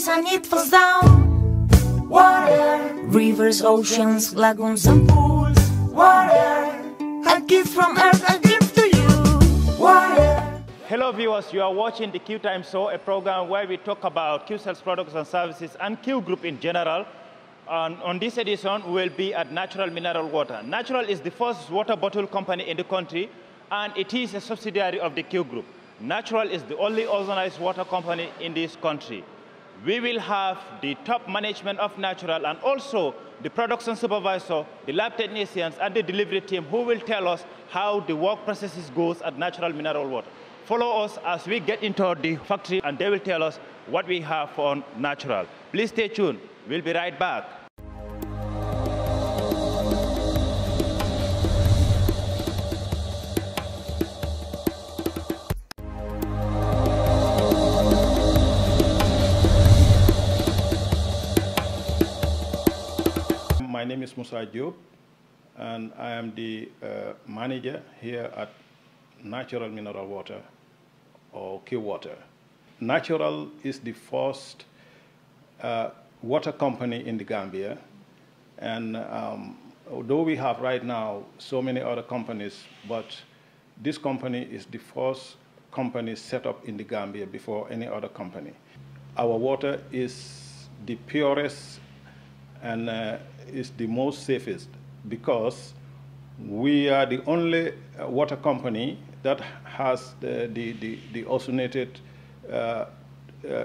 cries and it falls down. Water, rivers, oceans, lagoons, and pools. Water, a gift from earth, a gift to you. Water. Hello viewers, you are watching the Q Time Show, a program where we talk about QCell products and services and Q Group in general. On, on this edition, we will be at Naturelle Mineral Water. Naturelle is the first water bottle company in the country, and it is a subsidiary of the Q Group. Naturelle is the only organized water company in this country. We will have the top management of Naturelle and also the production supervisor, the lab technicians, and the delivery team who will tell us how the work processes goes at Naturelle Mineral Water. Follow us as we get into the factory and they will tell us what we have on Naturelle. Please stay tuned. We'll be right back. Name is Musa Diop, and I am the uh, manager here at Naturelle Mineral Water or Q Water. Naturelle is the first uh, water company in the Gambia, and um, although we have right now so many other companies, but this company is the first company set up in the Gambia before any other company. Our water is the purest and uh, is the most safest because we are the only uh, water company that has the, the, the, the ozonated uh, uh,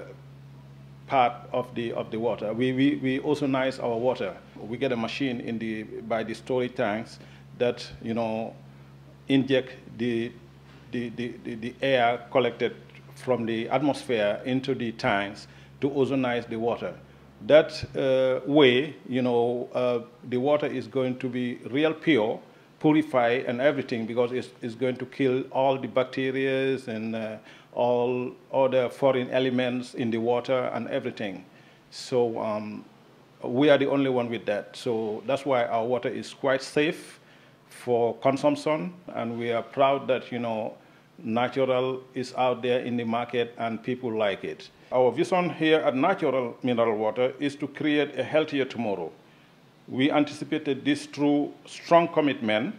part of the, of the water. We, we, we ozonize our water. We get a machine in the, by the storage tanks that, you know, inject the, the, the, the, the air collected from the atmosphere into the tanks to ozonize the water that uh, way, you know, uh, the water is going to be real pure, purified and everything because it's, it's going to kill all the bacteria and uh, all other foreign elements in the water and everything. So um, we are the only one with that. So that's why our water is quite safe for consumption and we are proud that, you know, Naturelle is out there in the market and people like it. Our vision here at Naturelle Mineral Water is to create a healthier tomorrow. We anticipated this through strong commitment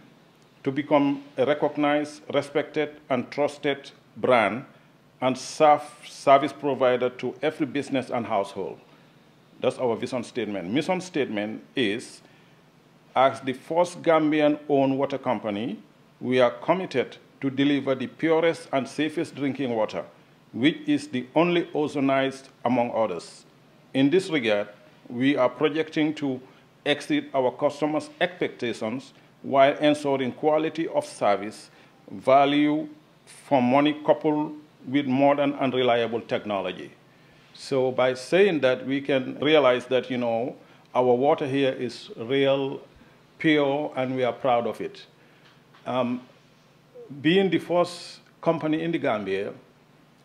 to become a recognized, respected, and trusted brand and serve service provider to every business and household. That's our vision statement. Mission statement is, as the first Gambian-owned water company, we are committed to deliver the purest and safest drinking water, which is the only ozonized among others. In this regard, we are projecting to exceed our customers' expectations while ensuring quality of service, value for money coupled with modern and reliable technology. So by saying that, we can realize that, you know, our water here is real, pure, and we are proud of it. Um, being the first company in the Gambia,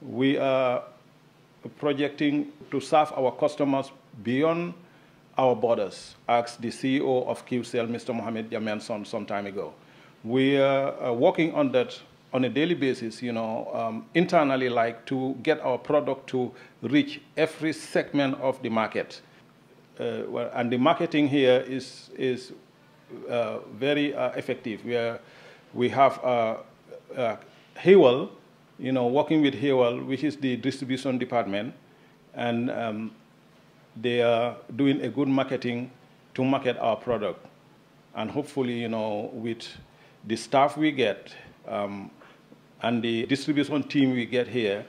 we are projecting to serve our customers beyond our borders, asked the CEO of QCell, Mr. Mohamed Jamenson, some time ago. We are uh, working on that on a daily basis, you know, um, internally, like to get our product to reach every segment of the market. Uh, well, and the marketing here is, is uh, very uh, effective. We, are, we have uh, uh, Hewell, you know, working with Hewell, which is the distribution department, and um, they are doing a good marketing to market our product. And hopefully, you know, with the staff we get um, and the distribution team we get here,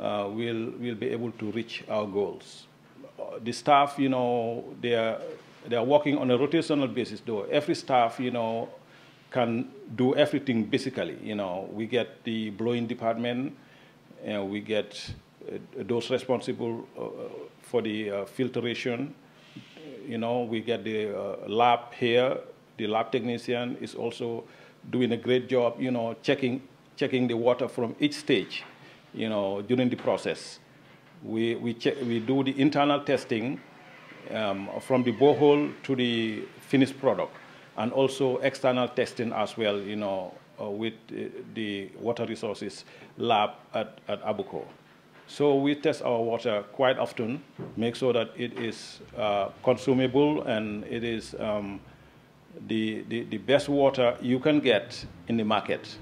uh, we'll, we'll be able to reach our goals. The staff, you know, they are, they are working on a rotational basis, though. Every staff, you know, can do everything basically. You know, we get the blowing department, and we get uh, those responsible uh, for the uh, filtration. You know, we get the uh, lab here. The lab technician is also doing a great job. You know, checking checking the water from each stage. You know, during the process, we we check, we do the internal testing um, from the borehole to the finished product and also external testing as well, you know, uh, with the water resources lab at, at Abuko. So we test our water quite often, make sure that it is uh, consumable and it is um, the, the, the best water you can get in the market.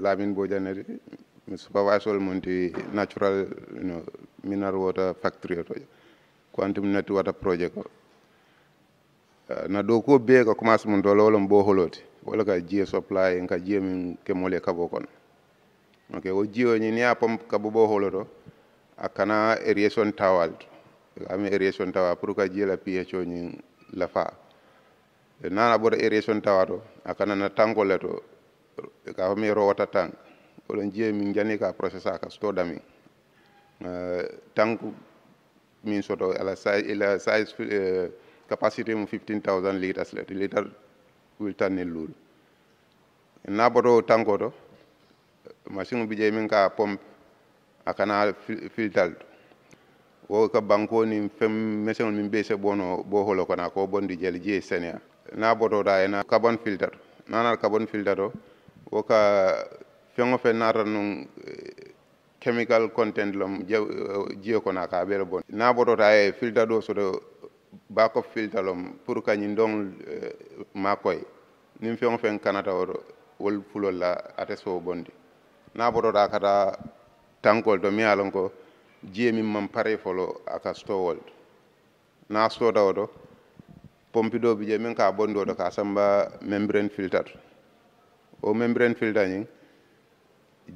Lamin Bojaneri, supervisor munti natural you know, mineral water factory to quantum net water project uh, na do ko be ko commence mun dole wala bo holoti wala ka jie supply ka jie min ke mole ka bo kon ok o jio ni ni apom ka bo holoto akana aeration tawal am aeration tawa pour ka jie la pho ni la fa. Nana bodo aeration tawato akana na tangoleto ka fo mi rowata tang oɗon jiya min jani ka process ka stoda dami tanku min soto ala size ila size capacité mo mu 15000 litres le liter wil tanni lul na boto tanko to machine bi je min ka pompe akana filtal wo ka banko ni fem machine min be se bono bo holo kona ko bondi jeli je senia na boto da ena carbon filter. Nana carbon filter to wo ka feŋo fe naata nuŋ chemical content lom jio kono ka ɓele bon. Na botota ye filta do soto bako filta lom pour ka ñin doŋ makoy niŋ feŋo feŋ kanata woto wol fulol la ate bondi. Na botota kata tankol to mi ye lon ko jie min man pare folo aka sto wol na stota woto pompido bi je min ka bondi oto ka samba membrane filter o membren filtañin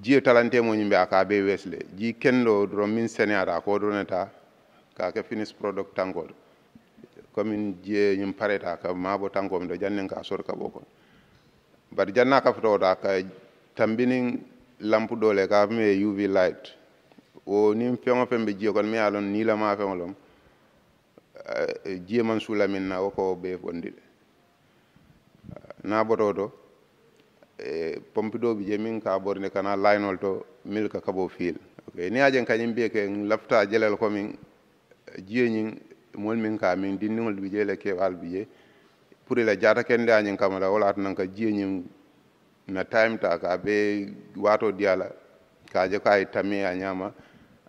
jiyo e talantemo ñimɓe a ka be wesle ji kendo doro min seneyata ko doneta ka ke finis product tankol commin jiye ñim pareta ka mabo tankomi ɗo jannen ka sor ka ɓo kon bari janna ka fotowota ka tambinin lampe ɗole ka mi e uv light. O nin feŋo feŋ ɓe jiyo kon mi ye lon nilama feŋo lom eh, eh, jiye man suula min na wo ko ɓe fondi de na bototo e pompiɗoɓe je min ka ɓorne kana laynol to milka kabo fiil. Okay. ni ajen kañum mbiye ke lafta jelel komin jiyeñin mol min ka min dindigol ɓe jele le kewal ɓe je pour ila jata kende añin kamala wala to nan ka jiyeñin na time ta ka be wato diyala kaje ko ay tami a ñama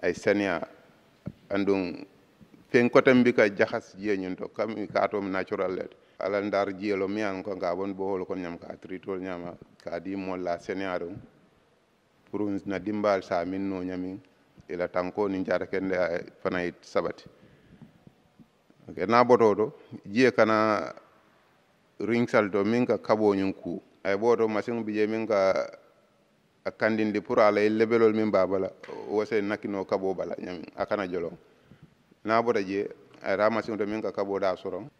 ay senia andum fen kotan bi ka jahas jiyeñin to kam ka to natural let ala ndar jiyelo mi an ko nga bon bohol kon ñam ka tritol ñama ka di mol la senia pour na dimbal sa min no nyami ila tanko ni jata kende fanay sabati okay. na boto to jiye kana ringsal to min ka kaɓoñum ku. Ay boto masin bi je min ka kandindi pour ala lebelol min babala wose nakino kabo bala ñami akana jolon na bota je ayta machine to min ka kabo da sorong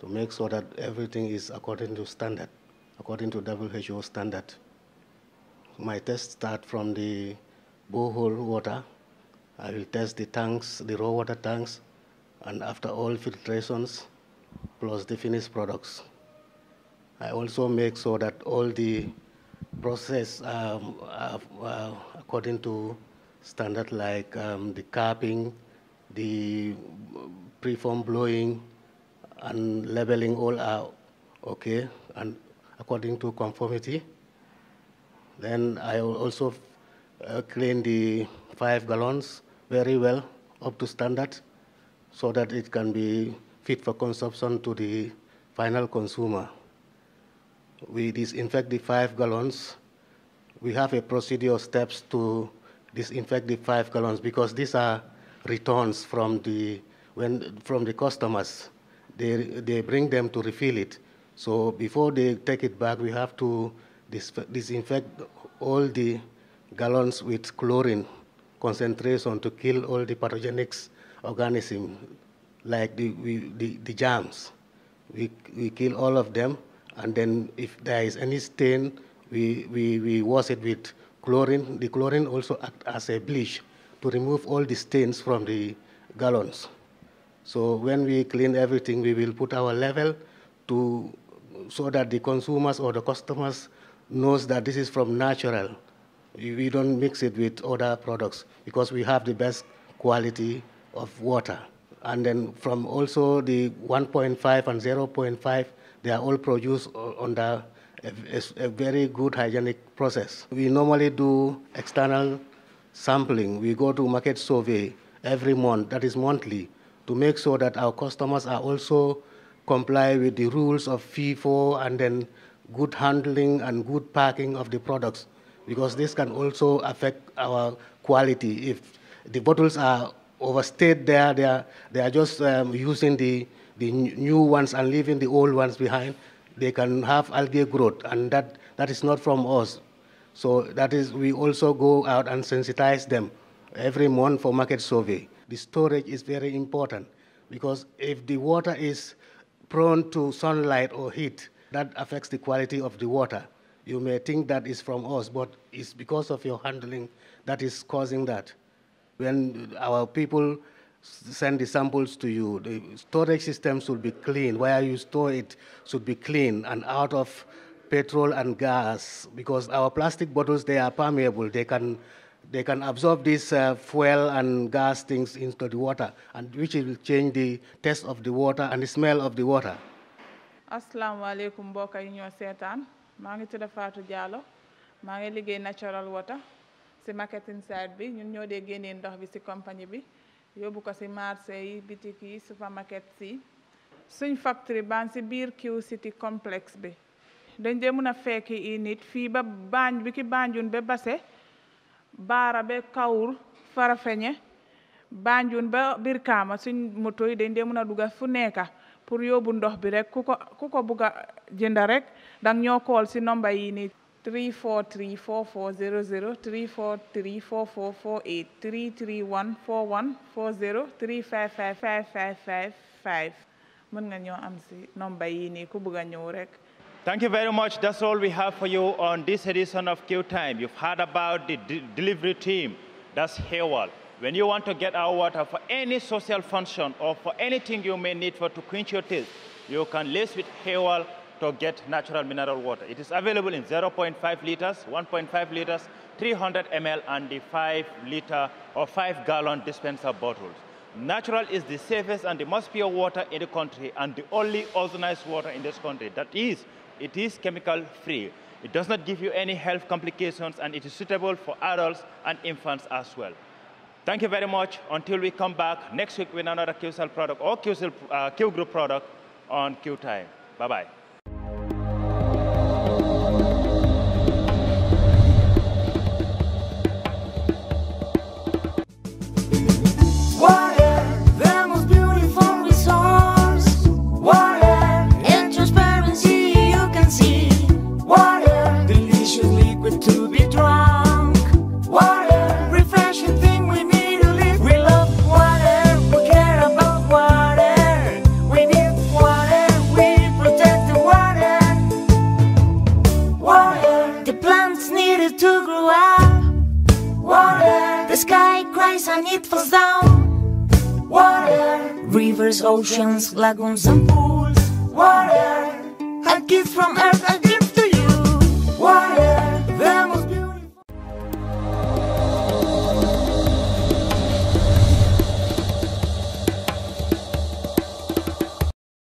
to make sure that everything is according to standard, according to WHO standard. My tests start from the borehole water. I will test the tanks, the raw water tanks, and after all filtrations, plus the finished products. I also make sure that all the process um, are, uh, according to standard like um, the capping, the preform blowing, and labeling all are okay and according to conformity. Then I also uh, clean the five gallons very well up to standard so that it can be fit for consumption to the final consumer. We disinfect the five gallons. We have a procedure of steps to disinfect the five gallons because these are returns from the, when, from the customers they, they bring them to refill it. So before they take it back, we have to dis disinfect all the gallons with chlorine concentration to kill all the pathogenic organisms like the, we, the, the germs. We, we kill all of them, and then if there is any stain, we, we, we wash it with chlorine. The chlorine also acts as a bleach to remove all the stains from the gallons. So when we clean everything, we will put our level to, so that the consumers or the customers knows that this is from Naturelle. We don't mix it with other products because we have the best quality of water. And then from also the 1.5 and 0.5, they are all produced under a, a, a very good hygienic process. We normally do external sampling. We go to market survey every month, that is monthly, to make sure that our customers are also comply with the rules of FIFO and then good handling and good packing of the products because this can also affect our quality. If the bottles are overstayed there, they are, they are just um, using the, the new ones and leaving the old ones behind, they can have algae growth, and that, that is not from us. So that is, we also go out and sensitize them every month for market survey. The storage is very important because if the water is prone to sunlight or heat, that affects the quality of the water. You may think that is from us, but it's because of your handling that is causing that. When our people send the samples to you, the storage system should be clean. Where you store it should be clean and out of petrol and gas, because our plastic bottles, they are permeable. They can, they can absorb this uh, fuel and gas things into the water, and which will change the taste of the water and the smell of the water. asalaamaaleykum mbokk yi ñoo seetaan. Maa ngi tudd Fatou Diallo. Maa ngi Naturelle water si marketing side bi. Ñun ñoo dee génnee ndox bi si compagnie bi yóbbu ko si marché yi bitik yi supermarket si suñ factory baan si biir Q City complexe bi. Dañ dee mun a fekki i nit fii ba baañ bi ki Banjul ba Basse Baara ba Kawur Farafeñe Banjul ba Brikama suñ moto yi dañ dee mun a duga fu nekka pour yóbbu ndox bi rek ku ko ku ko bugg a jënda rek dang ñoo call si nomba yi ni 343 4400 343 4448 331 41 40 355 5555 mën nga ñoo am si nomba yi nii ku bugg a ñëw rek. Thank you very much. That's all we have for you on this edition of Q Time. You've heard about the de delivery team. That's Hayward. When you want to get our water for any social function or for anything you may need for to quench your thirst, you can liaise with Hayward to get Naturelle mineral water. It is available in 0.5 liters, 1.5 liters, 300 ml, and the 5 liter or 5 gallon dispenser bottles. Naturelle is the safest and the most pure water in the country and the only ozonized water in this country. That is, it is chemical free. It does not give you any health complications and it is suitable for adults and infants as well. Thank you very much. Until we come back next week with another QCell product or QCell, uh, Q Group product on Q Time. Bye-bye. Cries and it falls. Water, rivers, oceans, lagoons, and pools. Water, a gift from earth